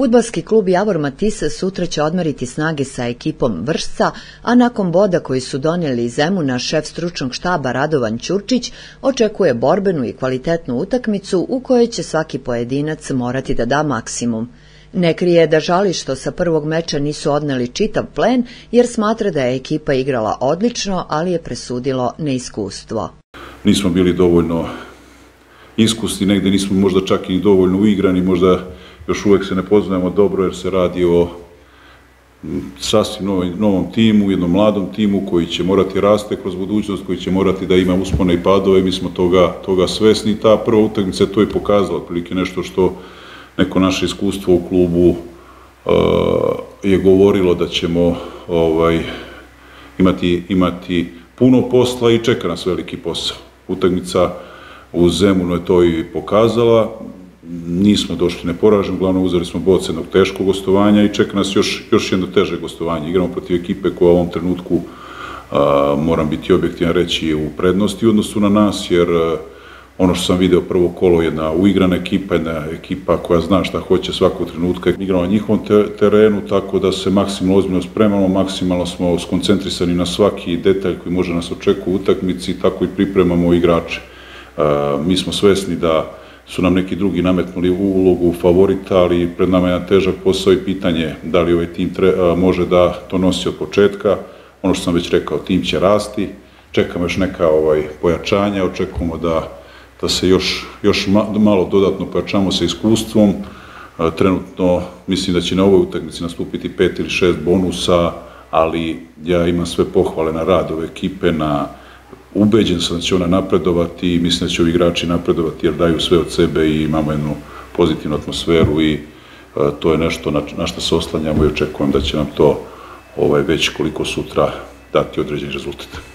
Futbalski klub Javor Matisa sutra će odmeriti snage sa ekipom Vršca, a nakon boda koji su donijeli iz Zemuna šef stručnog štaba Radovan Ćurčić očekuje borbenu i kvalitetnu utakmicu u kojoj će svaki pojedinac morati da da maksimum. Ne krije da žali što sa prvog meča nisu odneli čitav plen, jer smatra da je ekipa igrala odlično, ali je presudilo neiskustvo. Nismo bili dovoljno iskusni, negde nismo možda čak i dovoljno uigrani, možda još uvek se ne poznajemo dobro jer se radi o sasvim novom timu, jednom mladom timu koji će morati raste kroz budućnost, koji će morati da ima uspone i padove, mi smo toga, toga svesni. Ta prva utakmica to je pokazala, otprilike nešto što neko naše iskustvo u klubu uh, je govorilo da ćemo ovaj, imati, imati puno posla i čeka nas veliki posao. Utakmica u Zemunu je to i pokazala, nismo došli neporaženi, uglavnom uzeli smo bod jednog teškog gostovanja i čeka nas još, još jedno teže gostovanje. Igramo protiv ekipe koja u ovom trenutku, a, moram biti objektivan reći, je u prednosti u odnosu na nas, jer a, ono što sam video prvo kolo, jedna uigrana ekipa, jedna ekipa koja zna šta hoće svakog trenutka, igramo na njihovom terenu, tako da se maksimalno ozbiljno spremamo, maksimalno smo skoncentrisani na svaki detalj koji može nas očekuje u utakmici, tako i pripremamo igrače. Mi smo svesni da su nam neki drugi nametnuli ulogu favorita, ali pred nama je jedan težak posao i pitanje da li ovaj tim može da to nosi od početka. Ono što sam već rekao, tim će rasti, čekamo još neka ovaj, pojačanja, očekujemo da, da se još, još malo dodatno pojačamo sa iskustvom. Trenutno mislim da će na ovoj utakmici nastupiti pet ili šest bonusa, ali ja imam sve pohvale na rad ove ekipe, na ubeđen sam da će ona napredovati i mislim da će ovi igrači napredovati jer daju sve od sebe i imamo jednu pozitivnu atmosferu i e, to je nešto na, na što se oslanjamo i očekujem da će nam to ovaj, već koliko sutra dati određeni rezultat.